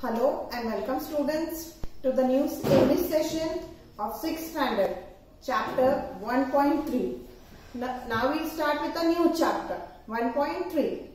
Hello and welcome students to the new English session of 6th standard, chapter 1.3. Now we'll start with a new chapter, 1.3.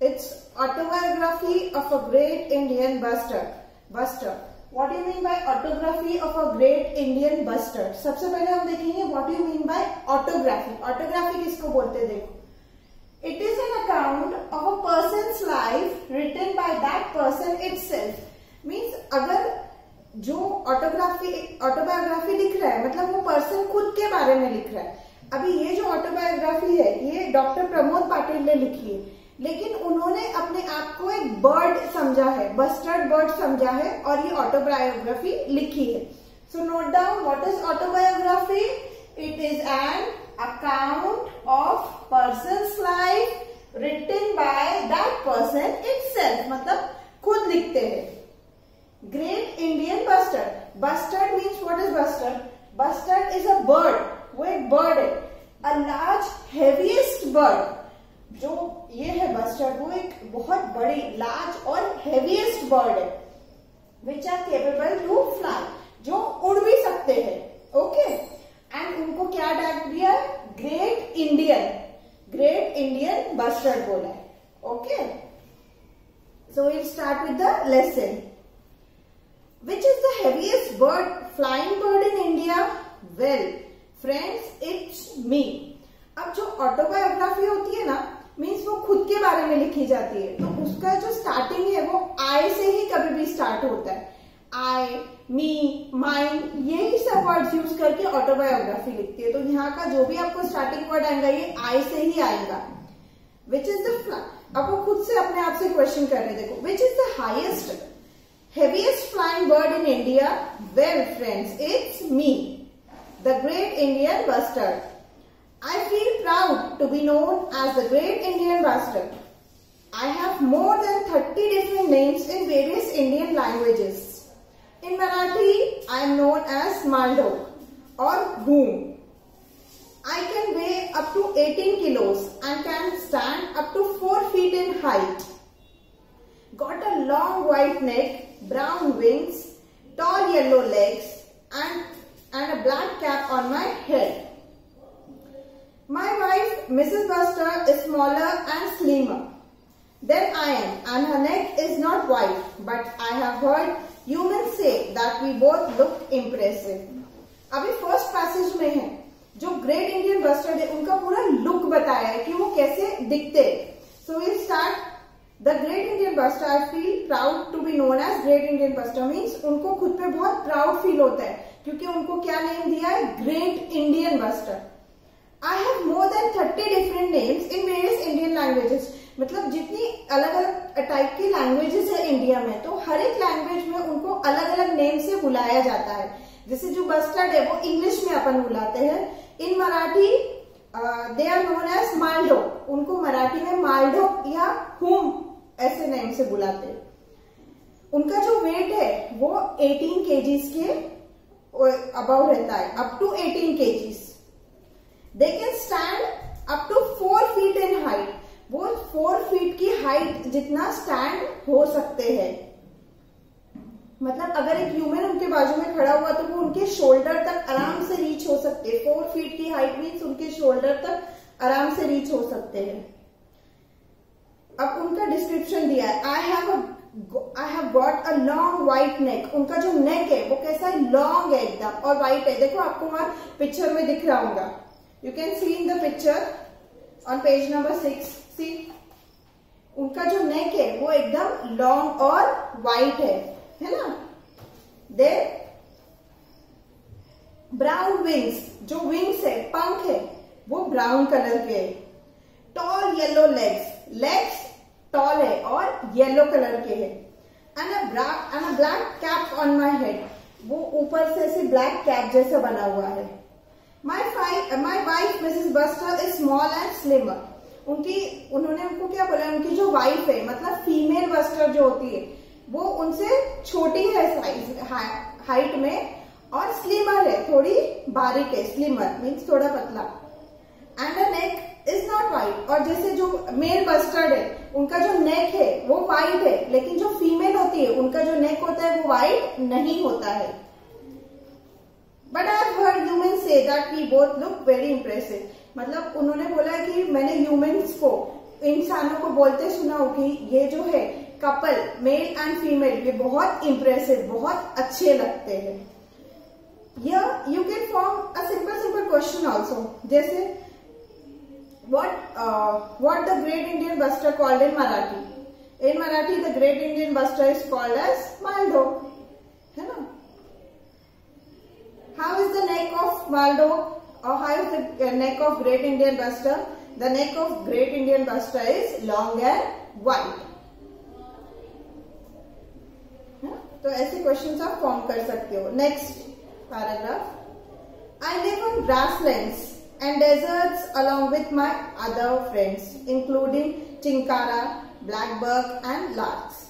It's autobiography of a great Indian buster. Buster. What do you mean by autography of a great Indian buster? सबसे पहले हम देखेंगे what do you mean by autography. Autography किसको बोलते हैं देखो It is an account of a person's life written by that person itself. Means, अगर जो ऑटोग्राफी ऑटोबायोग्राफी लिख रहा है मतलब वो पर्सन खुद के बारे में लिख रहा है। अभी ये जो ऑटोबायोग्राफी है, ये डॉक्टर प्रमोद पाटिल ने लिखी है। लेकिन उन्होंने अपने आप को एक बर्ड समझा है बस्टर्ड बर्ड समझा है, और ये ऑटोबायोग्राफी लिखी है। So note down what is autobiography it is an account of person's life written by that person itself. मतलब खुद लिखते हैं। Great Indian bustard bustard means what is bustard bustard is a bird वो एक bird है। A large heaviest bird जो ये है बस्टर्ड वो एक बहुत बड़ी लार्ज और हेवीएस्ट बर्ड है। Which are capable to fly जो उड़ भी सकते हैं। Okay okay? एंड उनको क्या टैग दिया? Great Indian great Indian bustard बोला है। Okay so will start with the lesson which is heaviest bird flying bird in India well friends it's me अब जो ऑटोबायोग्राफी होती है ना मीन्स वो खुद के बारे में लिखी जाती है। तो उसका जो स्टार्टिंग है, वो आई से ही कभी भी स्टार्ट होता है। आई मी माइंड यही सब वर्ड्स यूज़ करके ऑटोबायोग्राफी लिखती है। तो यहाँ का जो भी आपको स्टार्टिंग वर्ड आएगा, ये आई से ही आएगा। विच इज़ द वो खुद से अपने आप से क्वेश्चन कर रहे देखो which is the highest heaviest flying bird in India well friends it's me the great Indian bustard I feel proud to be known as the great Indian bastard. I have more than 30 different names in various Indian languages. In Marathi, I am known as Maldok or Boom. I can weigh up to 18 kilos and can stand up to 4 feet in height. Got a long white neck, brown wings, tall yellow legs and, and a black cap on my head. My wife, Mrs. Buster, is smaller and slimmer than I am and her neck is not white but I have heard humans say that we both look impressive. अभी first passage में है, जो great Indian bustard है, उनका पूरा look बताया है कि वो कैसे दिखते। So we start the great Indian bustard I feel proud to be known as great Indian bustard means उनको खुद पे बहुत प्राउड फील होता है, क्योंकि उनको क्या नेम दिया है? Great Indian bustard I have more than thirty different names in various Indian languages मतलब जितनी अलग अलग टाइप की लैंग्वेजेस है इंडिया में तो हर एक लैंग्वेज में उनको अलग अलग नेम से बुलाया जाता है। जैसे जो बस्टर्ड है, वो इंग्लिश में अपन बुलाते हैं। In Marathi they are known as Maldo उनको मराठी में माल्डो या हुम ऐसे नेम से बुलाते हैं। उनका जो वेट है, वो 18 केजीज के अबाउ रहता है up to 18 KGs they can stand up to four feet in height वो फोर फीट की हाइट जितना स्टैंड हो सकते हैं। मतलब अगर एक ह्यूमन उनके बाजू में खड़ा हुआ तो वो उनके शोल्डर तक आराम से रीच हो सकते हैं। फोर फीट की हाइट मीन्स उनके शोल्डर तक आराम से रीच हो सकते हैं। अब उनका डिस्क्रिप्शन दिया है। I have I have got a long white neck उनका जो नेक है, वो कैसा है? लॉन्ग है एकदम, और व्हाइट है। देखो, आपको वहाँ पिक्चर में दिख रहा होगा। You can see in the picture on page number six see. उनका जो नेक है, वो एकदम लॉन्ग और वाइट है है ना? दे ब्राउन विंग्स जो विंग्स है पंख है, वो ब्राउन कलर के है। Tall yellow legs legs tall है और येलो कलर के है। And a black cap on my head वो ऊपर से ऐसे ब्लैक कैप जैसा बना हुआ है। Five my wife Mrs bustard is small and slimmer उनकी उन्होंने उनको क्या बोला उनकी जो वाइफ है मतलब फीमेल बस्टर जो होती है वो उनसे छोटी है साइज़ हा, हाइट में और स्लिमर है थोड़ी बारीक है स्लिमर मीन्स थोड़ा पतला। And the neck is not white और जैसे जो मेल बस्टर्ड है उनका जो नेक है वो वाइट है लेकिन जो फीमेल होती है उनका जो नेक होता है वो वाइट नहीं होता है। But I heard human say that we both look very impressive मतलब उन्होंने बोला कि मैंने ह्यूमंस को, इंसानों को बोलते सुना हो कि ये जो है कपल मेल एंड फीमेल ये बहुत इंप्रेसिव बहुत अच्छे लगते हैं। यह you can form a simple simple question also जैसे what what the great Indian bustard called in Marathi in Marathi the great Indian bustard is called as Maldo है ना? How is the neck of Maldo how high is the neck of great indian buster. The neck of great indian buster is long and wide. तो ऐसे question आप form कर सकते हो. Next paragraph I live on grasslands and deserts along with my other friends including chinkara blackbuck and larks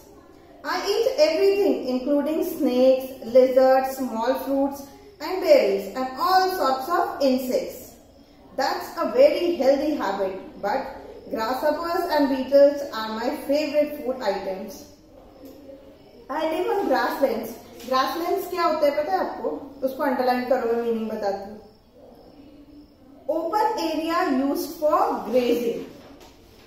I eat everything including snakes lizards small fruits and berries and all sorts of insects. That's a very healthy habit but grasshoppers and beetles are my favorite food items. I live on grasslands. Grasslands क्या होता है पता है आपको उसको underline करो मैं meaning बताती हूँ open area used for grazing.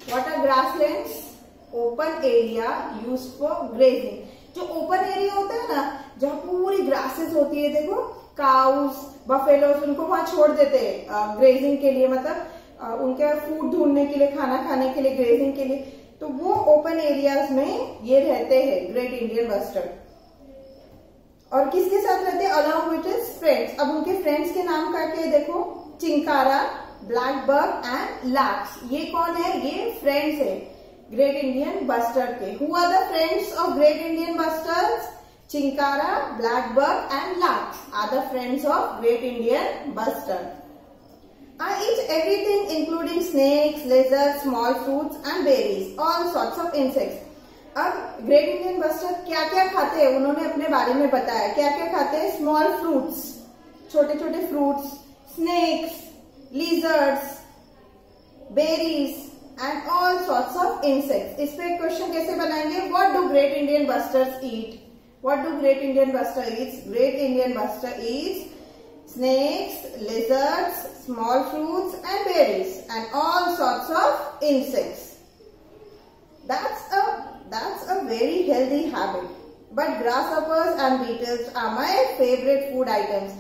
What are grasslands? Open area used for grazing. जो ओपन एरिया होता है ना जहाँ पूरी ग्रासेस होती है देखो काउस बफेलोस उनको वहाँ छोड़ देते हैं ग्रेजिंग के लिए मतलब उनके फ़ूड ढूँढने के लिए, खाना खाने के लिए ग्रेजिंग के लिए। तो वो ओपन एरियाज़ में ये रहते हैं ग्रेट इंडियन बस्टर्ड और किसके साथ रहते हैं? अलॉन्ग विथ हिज फ्रेंड्स अब उनके फ्रेंड्स के नाम करके देखो। Chinkara black buck and larks ये कौन है? ये फ्रेंड्स है ग्रेट इंडियन बस्टर्ड के। Who are the friends of great Indian bustard black buck and larks are the friends of great Indian bustard I eat everything including snakes, lizards, small fruits and berries, all sorts of insects. अब great Indian buster क्या क्या खाते हैं उन्होंने अपने बारे में बताया क्या क्या खाते हैं स्मॉल फ्रूट्स छोटे छोटे fruits snakes, lizards, berries and all sorts of insects. इस पे क्वेश्चन कैसे बनाएँगे What do great Indian busters eat? What do great Indian buster eats? Great Indian buster eats snakes, lizards, small fruits and berries and all sorts of insects. That's a that's a very healthy habit. But grasshoppers and beetles are my favorite food items.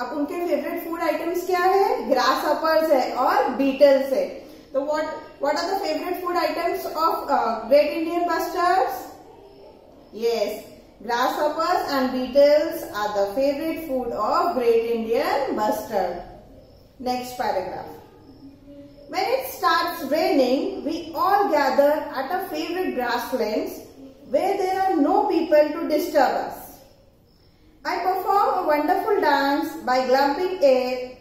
अब उनके favourite food items क्या है grass uppers है और Beatles है तो what what are the favourite food items of great Indian bustards yes Grasshoppers and beetles are the favorite food of Great Indian Bustard. Next paragraph. When it starts raining, we all gather at our favorite grasslands where there are no people to disturb us. I perform a wonderful dance by glumping air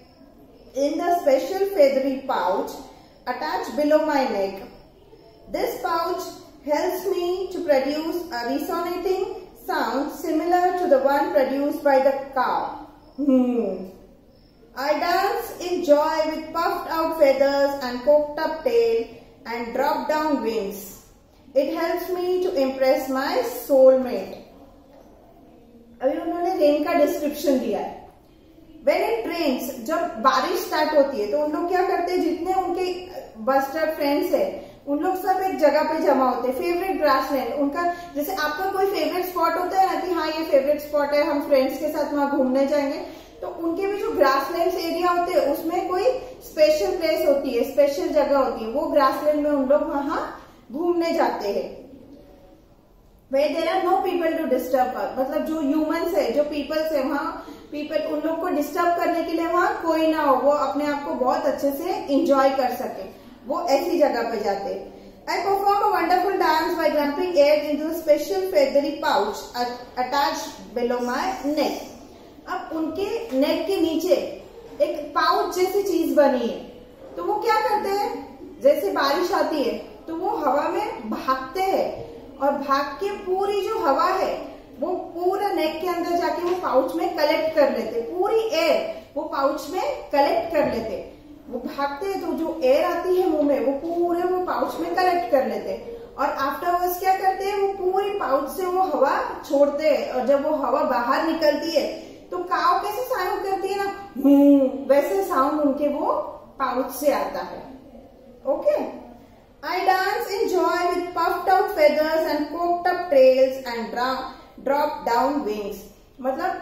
in the special feathery pouch attached below my neck. This pouch helps me to produce a resonating sound similar to the one produced by the cow. Hmm. I dance in joy with puffed out feathers and poked up tail and dropped down wings. It helps me to impress my soulmate. अभी उन्होंने rain का description दिया है when it rains जब बारिश start होती है तो उन लोग क्या करते हैं जितने उनके बस्टर फ्रेंड्स है उन लोग सब एक जगह पे जमा होते हैं फेवरेट ग्रास लैंड उनका जैसे आपका कोई फेवरेट स्पॉट होता है ना कि हाँ ये फेवरेट स्पॉट है, हम फ्रेंड्स के साथ वहाँ घूमने जाएँगे तो उनके भी जो ग्रासलैंड एरिया होते हैं, उसमें कोई स्पेशल प्लेस होती है स्पेशल जगह होती है, वो ग्रासलैंड में उन लोग वहाँ घूमने जाते हैं। Where there are no people to disturb मतलब जो ह्यूमंस है, जो पीपल्स है, वहाँ पीपल उन लोग को डिस्टर्ब करने के लिए वहाँ कोई ना हो, वो अपने आप को बहुत अच्छे से इंजॉय कर सके। वो ऐसी जगह पे जाते। I perform a wonderful dance by pumping air into special feathery pouch attach below my neck अब उनके नेक के नीचे एक पाउच जैसी चीज़ बनी है। तो वो क्या करते हैं? जैसे बारिश आती है तो वो हवा में भागते हैं। और भाग के पूरी जो हवा है, वो पूरा नेक के अंदर जाके वो पाउच में कलेक्ट कर लेते। पूरी एयर वो पाउच में कलेक्ट कर लेते। वो भागते हैं तो जो एयर आती है मुँह में, वो पूरे वो पाउच में कलेक्ट कर लेते हैं। और आफ्टरवर्ड्स क्या करते हैं, वो पूरी पाउच से वो हवा छोड़ते हैं। और जब वो हवा बाहर निकलती है तो काव कैसे साउंड करती है ना? वैसे साउंड उनके वो पाउच से आता है। Okay I dance enjoy with puffed out feathers and cocked up trails and drop down wings मतलब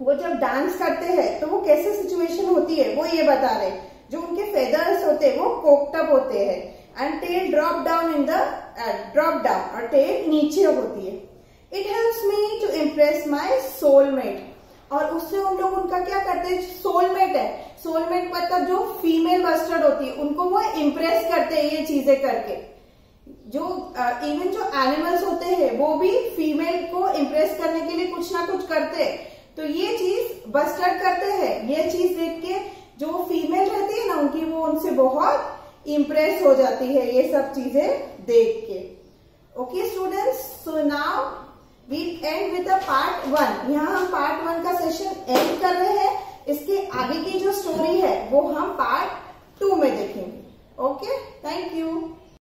वो जब डांस करते हैं तो वो कैसे सिचुएशन होती है, वो ये बता रहे जो उनके फेदर्स होते हैं वो कोक्टअप होते हैं। And tail drop down in the drop down और टेल नीचे होती है। It helps me to impress my soulmate और उससे उन लोग उनका क्या करते हैं? सोलमेट है। सोलमेट मतलब जो फीमेल बस्टर्ड होती है उनको वो इम्प्रेस करते हैं ये चीज़ें करके। जो इवन uh, जो एनिमल्स होते हैं वो भी फीमेल को इम्प्रेस करने के लिए कुछ ना कुछ करते हैं। तो ये चीज़ बस्टर्ड करते हैं। ये चीज़ देख के जो फीमेल रहती है ना उनकी वो उनसे बहुत इम्प्रेस हो जाती है ये सब चीज़ें देख के। Okay students so now we end with part one यहाँ हम पार्ट वन का सेशन एंड कर रहे हैं। इसके आगे की जो स्टोरी है, वो हम पार्ट टू में देखेंगे। Okay thank you